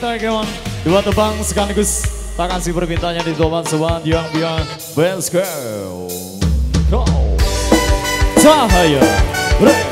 Thank Dua tebang sekaligus tak kasih permintaannya di Toman Sobat yang biar bands girl Go. Cahaya. Race.